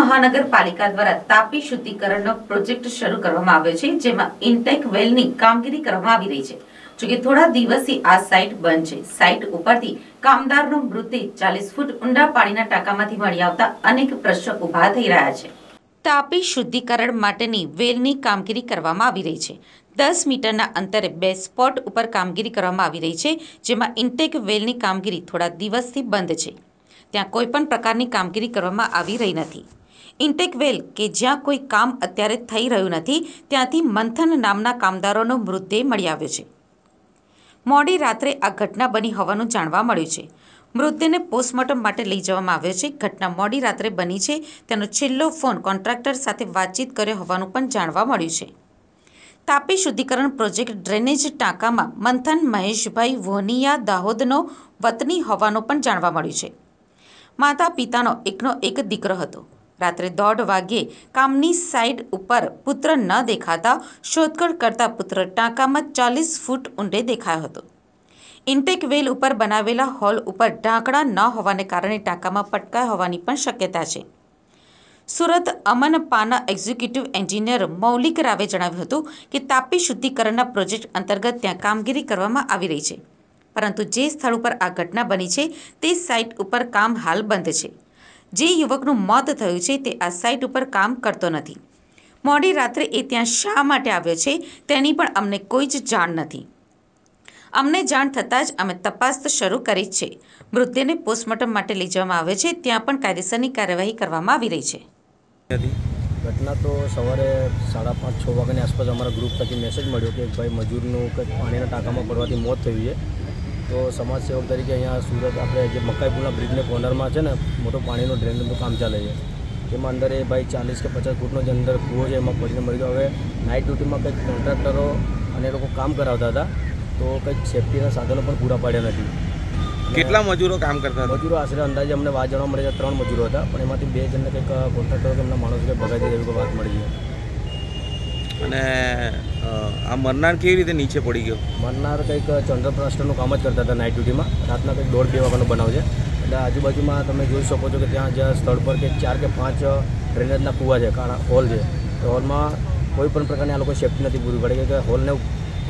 મહાનગરપાલિકા દ્વારા તાપી શુદ્ધિકરણનો પ્રોજેક્ટ શરૂ કરવામાં આવ્યો છે, જેમાં ઇન્ટેક વેલની કામગીરી કરવામાં આવી રહી છે. જોકે થોડા દિવસથી આ સાઇટ બંધ છે. સાઇટ ઉપરથી કામદારનો મૃતદેહ ચાલીસ ફૂટ ઊંડા પાણીના ટાંકામાંથી મળી આવતા અનેક પ્રશ્નો ઊભા થઈ રહ્યા છે. તાપી શુદ્ધિકરણ માટેની વેલની કામગીરી કરવામાં આવી રહી છે. દસ મીટરના અંતરે બે સ્પોટ ઉપર કામગીરી કરવામાં આવી રહી છે, જેમાં ઇન્ટેક વેલની કામગીરી થોડા દિવસથી બંધ છે. ત્યાં કોઈપણ પ્રકારની કામગીરી કરવામાં આવી રહી નથી. ઇન્ટેક વેલ કે જ્યાં કોઈ કામ અત્યારે થઈ રહ્યું નથી, ત્યાંથી મંથન નામના કામદારોનો મૃતદેહ મળી આવ્યો છે. મોડી રાત્રે આ ઘટના બની હોવાનું જાણવા મળ્યું છે. મૃતદેહને પોસ્ટમોર્ટમ માટે લઈ જવામાં આવ્યો છે. ઘટના મોડી રાત્રે બની છે. તેનો છેલ્લો ફોન કોન્ટ્રાક્ટર સાથે વાતચીત કર્યો હોવાનું પણ જાણવા મળ્યું છે. તાપી શુદ્ધિકરણ પ્રોજેક્ટ ડ્રેનેજ ટાંકામાં મંથન મહેશભાઈ વોનિયા દાહોદનો વતની હોવાનું પણ જાણવા મળ્યું છે. માતા પિતાનો એકનો એક દીકરો હતો. રાત્રે દોઢ વાગ્યે કામની સાઈડ ઉપર પુત્ર ન દેખાતા શોધખોળ કરતા પુત્ર ટાંકામાં ચાલીસ ફૂટ ઊંડે દેખાયો હતો. ઇન્ટેક વેલ ઉપર બનાવેલા હોલ ઉપર ઢાંકણા ન હોવાને કારણે ટાંકામાં પટકાય હોવાની પણ શક્યતા છે. સુરત અમન પાના એક્ઝિક્યુટિવ એન્જિનિયર મૌલિક રાવે જણાવ્યું હતું કે તાપી શુદ્ધિકરણના પ્રોજેક્ટ અંતર્ગત ત્યાં કામગીરી કરવામાં આવી રહી છે. પરંતુ જે સ્થળ ઉપર આ ઘટના બની છે, તે સાઇટ ઉપર કામ હાલ બંધ છે. જે યુવકનું મોત થયું છે તે આ સાઇટ ઉપર કામ કરતો નથી. મોડી રાત્રે એ ત્યાં શા માટે આવ્યો છે તેની પણ અમને કોઈ જ જાણ નથી. અમને જાણ થતાં જ અમે તપાસ તો શરૂ કરી જ છે. મૃતદેહને પોસ્ટમોર્ટમ માટે લઈ જવામાં આવે છે, ત્યાં પણ કાયદેસરની કાર્યવાહી કરવામાં આવી રહી છે. ઘટના તો સવારે સાડા પાંચ, છ વાગ્યાની આસપાસ અમારા ગ્રુપ થકી મેસેજ મળ્યો કે ભાઈ મજૂરનું પાણીના ટાંકામાં પડવાથી મોત થયું છે. તો સમાજ સેવક તરીકે અહીંયા સુરત આપણે જે મકાઈપુરના બ્રિજને કોર્નરમાં છે ને મોટો પાણીનો ડ્રેનનું કામ ચાલે છે. તેમાં અંદર એ ભાઈ ચાલીસ કે પચાસ ફૂટનો જે અંદર કૂવો છે એમાં પડીને મળી ગયો. હવે નાઇટ ડ્યુટીમાં કંઈક કોન્ટ્રાક્ટરો અને એ લોકો કામ કરાવતા હતા તો કંઈક સેફટીના સાધનો પણ પૂરા પાડ્યા નથી. કેટલા મજૂરો કામ કરતા હતા? મજૂરો આશરે અંદાજે અમને વાત જાણવા મળે છે ત્રણ મજૂરો હતા. પણ એમાંથી બે જણને કંઈક કોન્ટ્રાક્ટરો કે એમના માણસો કંઈક ભગાઈ દીધા એવી વાત મળી છે. અને આ મરનાર કેવી રીતે નીચે પડી ગયો? મરનાર કંઈક ચંદ્રપ્રાષ્ટ્રનું કામ જ કરતા હતા નાઇટ ડ્યુટીમાં રાતના કંઈક દોઢ બે વાગ્યાનો બનાવ છે. એટલે આજુબાજુમાં તમે જોઈ શકો છો કે ત્યાં જ્યાં સ્થળ પર કે ચાર કે પાંચ ડ્રેનેજના કૂવા છે કાણા હોલ છે. તો હોલમાં કોઈ પણ પ્રકારની આ લોકો સેફ્ટી નથી પૂરી પડે. કે હોલને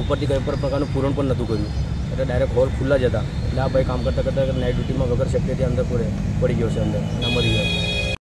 ઉપરથી કોઈ પણ પ્રકારનું પૂરણ પણ નહોતું કર્યું. એટલે ડાયરેક્ટ હોલ ખુલ્લા જ હતા. એટલે આ ભાઈ કામ કરતાં કરતાં નાઇટ ડ્યુટીમાં વગર સેફ્ટીથી અંદર પૂરે, પડી ગયો છે અંદર અને મરી ગયો.